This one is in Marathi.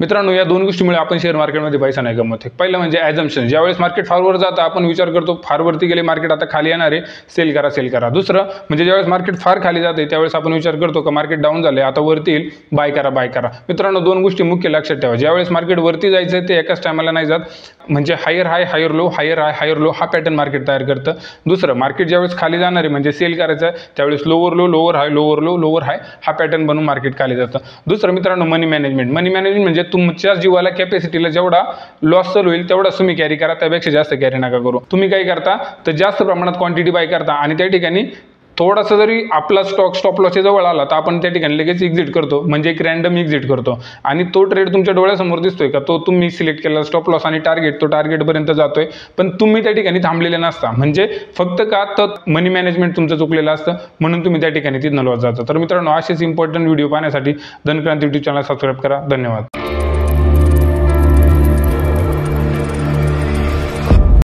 मित्रांनो या दोन गोष्टीमुळे आपण शेअर मार्केटमध्ये पैसा नाही गमत आहे. पहिलं म्हणजे ॲझम्पशन ज्यावेळेस मार्केट फारवर जातं आपण विचार करतो फार वरती गेले मार्केट आता खाली येणार आहे. सेल करा सेल करा. दुसरं म्हणजे ज्यावेळेस मार्केट फार खाली जाते त्यावेळेस आपण विचार करतो का मार्केट डाऊन झाले आता वरती येईल बाय करा बाय करा. मित्रांनो दोन गोष्टी मुख्य लक्षात ठेवा. ज्यावेळेस मार्केट वरती जायचं ते एकाच टायमाला नाही जात. म्हणजे higher high higher low higher high higher low हा पॅटर्न मार्केट तयार करतं. दुसरं मार्केट ज्यावेळेस खाली जाणार आहे म्हणजे सेल करायचं आहे त्यावेळेस lower low lower high lower low lower high हा पॅटर्न बनून मार्केट खाली जातं. दुसरं मित्रांनो मनी मॅनेजमेंट मनी मॅनेजमेंट म्हणजे तुमच्या जीवाला कॅपॅसिटीला जेवढा लॉस चालू होईल तेवढा तुम्ही कॅरी करा त्यापेक्षा जास्त कॅरी नका करू. तुम्ही काय करता तर जास्त प्रमाणात क्वांटिटी बाय करता आणि त्या ठिकाणी थोडासा जरी आपला स्टॉक स्टॉप लॉसच्या जवळ आला तर आपण त्या ठिकाणी लगेच एक्झिट करतो. म्हणजे एक रॅन्डम एक्झिट करतो. आणि तो ट्रेड तुमच्या डोळ्यासमोर दिसतोय का? तो तुम्ही सिलेक्ट केला स्टॉप लॉस आणि टार्गेट तो टार्गेटपर्यंत जातोय. पण तुम्ही त्या ठिकाणी थांबलेले नसता. म्हणजे फक्त का? तर मनी मॅनेजमेंट तुमचं चुकलेलं असतं. म्हणून तुम्ही त्या ठिकाणी तिथनं लॉस जाता. तर मित्रांनो असेच इम्पॉर्टंट व्हिडिओ पाहण्यासाठी धनक्रांती युट्यूब चॅनल सबस्क्राईब करा. धन्यवाद.